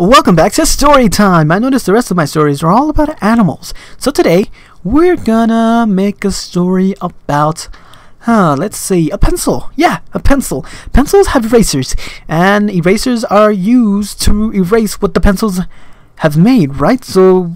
Welcome back to Story Time. I noticed the rest of my stories are all about animals. So today, we're gonna make a story about Huh, let's see. A pencil. Yeah, a pencil. Pencils have erasers, and erasers are used to erase what the pencils have made, right? So,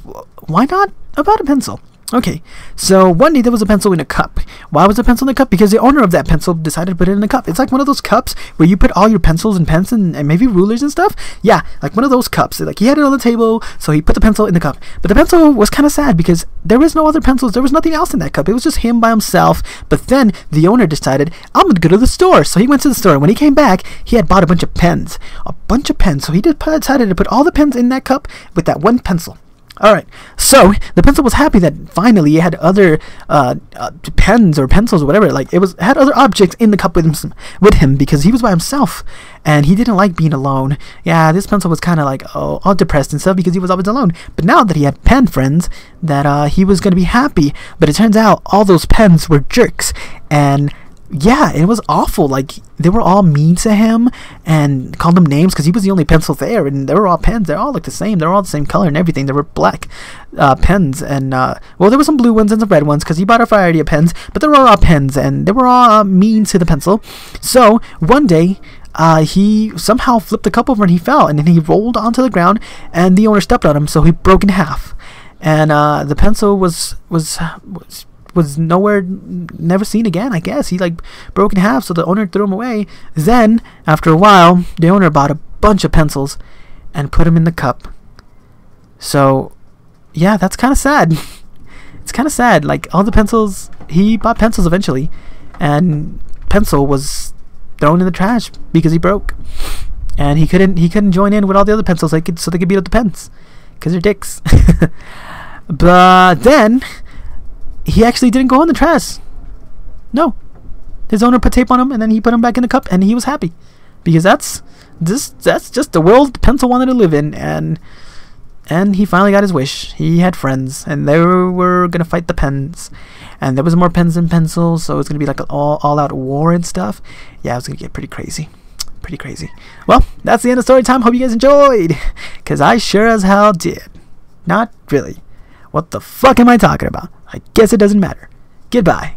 why not about a pencil? Okay, so one day there was a pencil in a cup. Why was the pencil in a cup? Because the owner of that pencil decided to put it in a cup. It's like one of those cups where you put all your pencils and pens and, and maybe rulers and stuff. Yeah, like one of those cups. Like he had it on the table, so he put the pencil in the cup. But the pencil was kind of sad because there was no other pencils. There was nothing else in that cup. It was just him by himself. But then the owner decided, I'm gonna go to the store. So he went to the store. And when he came back, he had bought a bunch of pens. A bunch of pens. So he decided to put all the pens in that cup with that one pencil. All right. So the pencil was happy that finally it had other uh, uh, pens or pencils or whatever. Like it was had other objects in the cup with him, with him because he was by himself and he didn't like being alone. Yeah, this pencil was kind of like oh, all depressed and stuff because he was always alone. But now that he had pen friends, that uh, he was gonna be happy. But it turns out all those pens were jerks and yeah, it was awful. Like they were all mean to him and called him names because he was the only pencil there, and they were all pens. They all looked the same. They were all the same color and everything. They were black uh, pens, and uh, well, there were some blue ones and some red ones because he bought a variety of pens. But they were all pens, and they were all uh, mean to the pencil. So one day. Uh, he somehow flipped the cup over and he fell and then he rolled onto the ground and the owner stepped on him so he broke in half and uh, the pencil was was was was nowhere, never seen again. I guess he like broke in half, so the owner threw him away. Then, after a while, the owner bought a bunch of pencils and put them in the cup. So, yeah, that's kind of sad. it's kind of sad. Like all the pencils, he bought pencils eventually, and pencil was thrown in the trash because he broke, and he couldn't he couldn't join in with all the other pencils could so they could beat up the pens because they're dicks. but then he actually didn't go in the trash. No. His owner put tape on him and then he put him back in the cup and he was happy. Because that's this that's just the world Pencil wanted to live in and and he finally got his wish. He had friends and they were gonna fight the pens. And there was more pens and pencils, so it was gonna be like an all all out war and stuff. Yeah, it was gonna get pretty crazy. Pretty crazy. Well, that's the end of story time. Hope you guys enjoyed. Cause I sure as hell did. Not really. What the fuck am I talking about? I guess it doesn't matter. Goodbye.